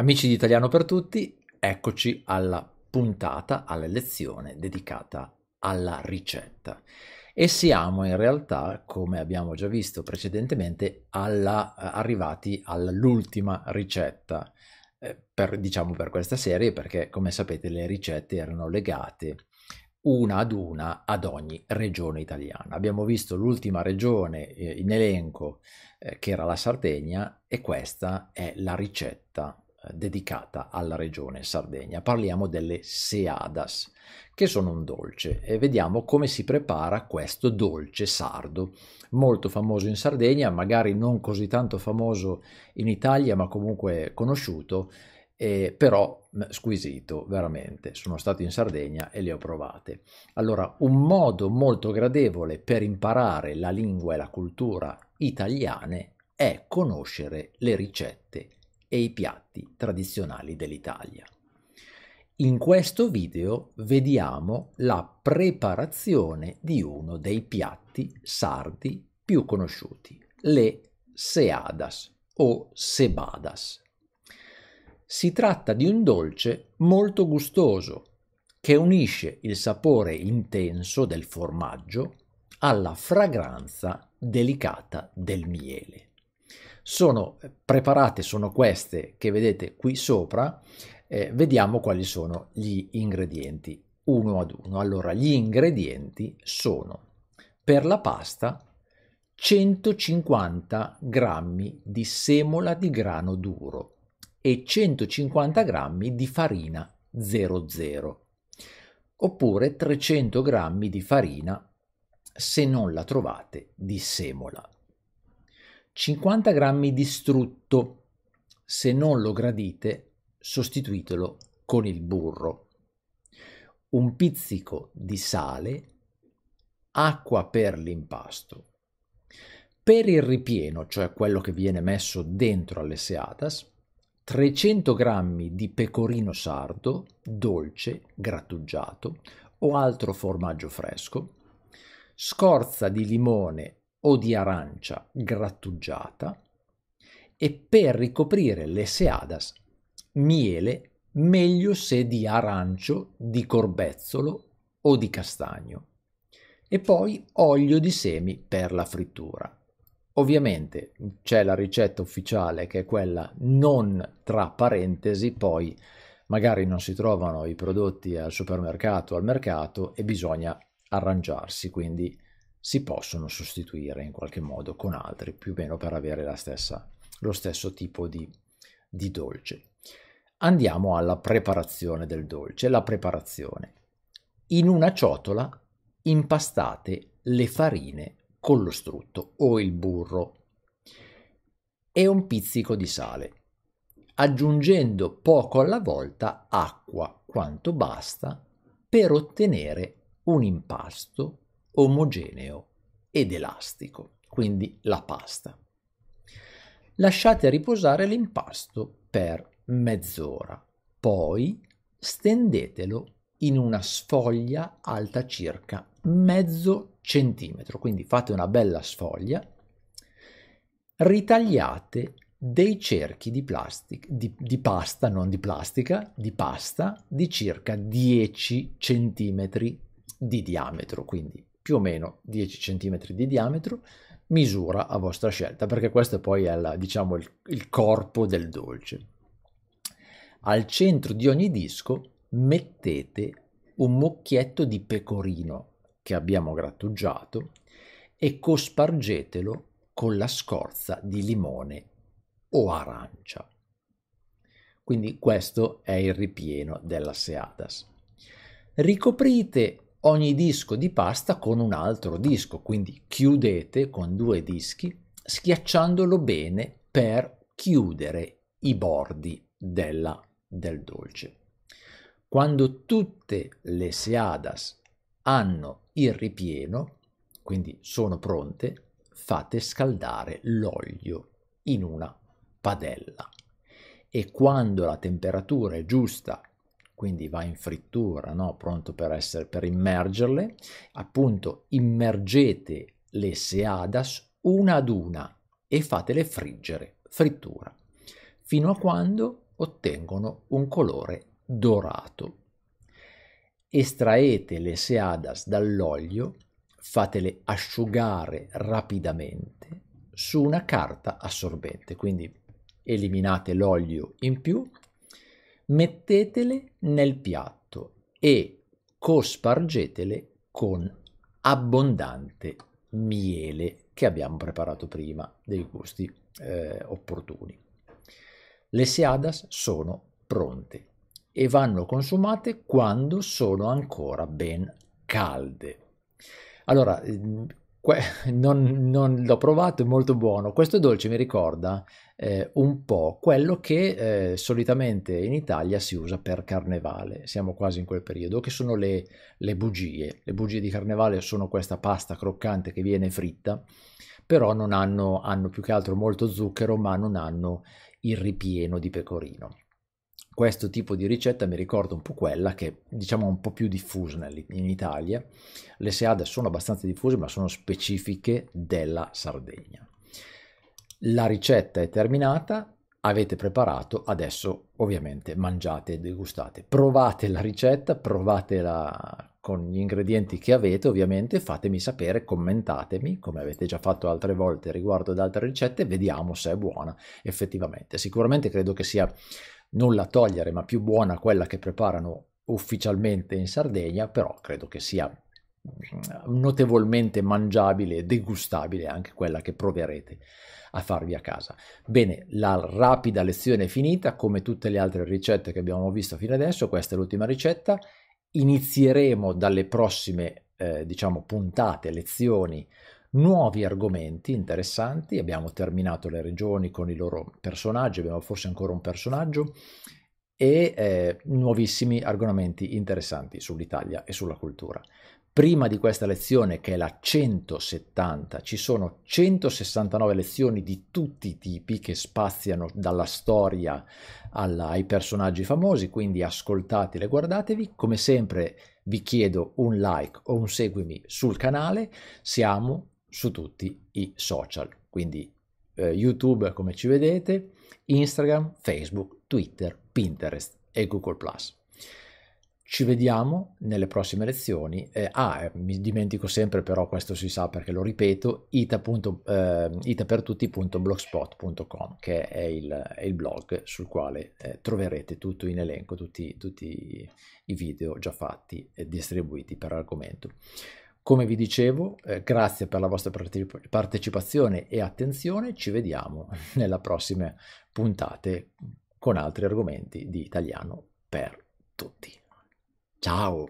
Amici di Italiano per Tutti, eccoci alla puntata, alla lezione dedicata alla ricetta. E siamo in realtà, come abbiamo già visto precedentemente, alla, eh, arrivati all'ultima ricetta eh, per, diciamo per questa serie, perché come sapete le ricette erano legate una ad una ad ogni regione italiana. Abbiamo visto l'ultima regione eh, in elenco che era la Sardegna e questa è la ricetta dedicata alla regione Sardegna. Parliamo delle seadas, che sono un dolce e vediamo come si prepara questo dolce sardo, molto famoso in Sardegna, magari non così tanto famoso in Italia, ma comunque conosciuto eh, però squisito veramente. Sono stato in Sardegna e le ho provate. Allora, un modo molto gradevole per imparare la lingua e la cultura italiane è conoscere le ricette e i piatti tradizionali dell'Italia. In questo video vediamo la preparazione di uno dei piatti sardi più conosciuti, le seadas o sebadas. Si tratta di un dolce molto gustoso che unisce il sapore intenso del formaggio alla fragranza delicata del miele. Sono eh, preparate, sono queste che vedete qui sopra, eh, vediamo quali sono gli ingredienti uno ad uno. Allora, gli ingredienti sono per la pasta 150 grammi di semola di grano duro, e 150 g di farina 00 oppure 300 g di farina se non la trovate di semola 50 g di strutto. Se non lo gradite sostituitelo con il burro. Un pizzico di sale acqua per l'impasto. Per il ripieno cioè quello che viene messo dentro alle seatas 300 g di pecorino sardo, dolce, grattugiato o altro formaggio fresco, scorza di limone o di arancia grattugiata e per ricoprire le seadas miele meglio se di arancio, di corbezzolo o di castagno e poi olio di semi per la frittura. Ovviamente c'è la ricetta ufficiale che è quella non tra parentesi, poi magari non si trovano i prodotti al supermercato o al mercato e bisogna arrangiarsi, quindi si possono sostituire in qualche modo con altri, più o meno per avere stessa, lo stesso tipo di, di dolce. Andiamo alla preparazione del dolce. La preparazione. In una ciotola impastate le farine con lo strutto o il burro e un pizzico di sale, aggiungendo poco alla volta acqua quanto basta per ottenere un impasto omogeneo ed elastico, quindi la pasta. Lasciate riposare l'impasto per mezz'ora, poi stendetelo in una sfoglia alta circa mezzo centimetro, quindi fate una bella sfoglia, ritagliate dei cerchi di, plastica, di, di pasta, non di plastica, di pasta di circa 10 centimetri di diametro, quindi più o meno 10 centimetri di diametro, misura a vostra scelta, perché questo poi è la, diciamo, il, il corpo del dolce. Al centro di ogni disco mettete un mucchietto di pecorino che abbiamo grattugiato e cospargetelo con la scorza di limone o arancia. Quindi questo è il ripieno della Seadas. Ricoprite ogni disco di pasta con un altro disco, quindi chiudete con due dischi schiacciandolo bene per chiudere i bordi della, del dolce. Quando tutte le seadas hanno il ripieno, quindi sono pronte, fate scaldare l'olio in una padella e quando la temperatura è giusta, quindi va in frittura, no? pronto per, essere, per immergerle, appunto immergete le seadas una ad una e fatele friggere, frittura, fino a quando ottengono un colore dorato. Estraete le seadas dall'olio, fatele asciugare rapidamente su una carta assorbente, quindi eliminate l'olio in più, mettetele nel piatto e cospargetele con abbondante miele che abbiamo preparato prima dei gusti eh, opportuni. Le seadas sono pronte e vanno consumate quando sono ancora ben calde. Allora, non, non, l'ho provato, è molto buono. Questo dolce mi ricorda eh, un po' quello che eh, solitamente in Italia si usa per carnevale, siamo quasi in quel periodo, che sono le, le bugie. Le bugie di carnevale sono questa pasta croccante che viene fritta, però non hanno, hanno più che altro molto zucchero, ma non hanno il ripieno di pecorino questo tipo di ricetta mi ricorda un po' quella che diciamo un po' più diffusa in Italia. Le seade sono abbastanza diffuse ma sono specifiche della Sardegna. La ricetta è terminata, avete preparato, adesso ovviamente mangiate e degustate. Provate la ricetta, provatela con gli ingredienti che avete ovviamente, fatemi sapere, commentatemi come avete già fatto altre volte riguardo ad altre ricette, vediamo se è buona effettivamente. Sicuramente credo che sia nulla a togliere, ma più buona quella che preparano ufficialmente in Sardegna, però credo che sia mm, notevolmente mangiabile e degustabile anche quella che proverete a farvi a casa. Bene, la rapida lezione è finita, come tutte le altre ricette che abbiamo visto fino adesso, questa è l'ultima ricetta. Inizieremo dalle prossime, eh, diciamo, puntate, lezioni nuovi argomenti interessanti, abbiamo terminato le regioni con i loro personaggi, abbiamo forse ancora un personaggio e eh, nuovissimi argomenti interessanti sull'Italia e sulla cultura. Prima di questa lezione, che è la 170, ci sono 169 lezioni di tutti i tipi che spaziano dalla storia alla, ai personaggi famosi, quindi ascoltatele, guardatevi. Come sempre vi chiedo un like o un seguimi sul canale, siamo su tutti i social, quindi eh, YouTube come ci vedete, Instagram, Facebook, Twitter, Pinterest e Google +. Ci vediamo nelle prossime lezioni. Eh, ah, eh, mi dimentico sempre, però questo si sa perché lo ripeto, ita eh, itapertutti.blogspot.com che è il, è il, blog sul quale eh, troverete tutto in elenco, tutti, tutti i video già fatti e distribuiti per argomento. Come vi dicevo, eh, grazie per la vostra partecipazione e attenzione, ci vediamo nelle prossime puntate con altri argomenti di italiano per tutti. Ciao!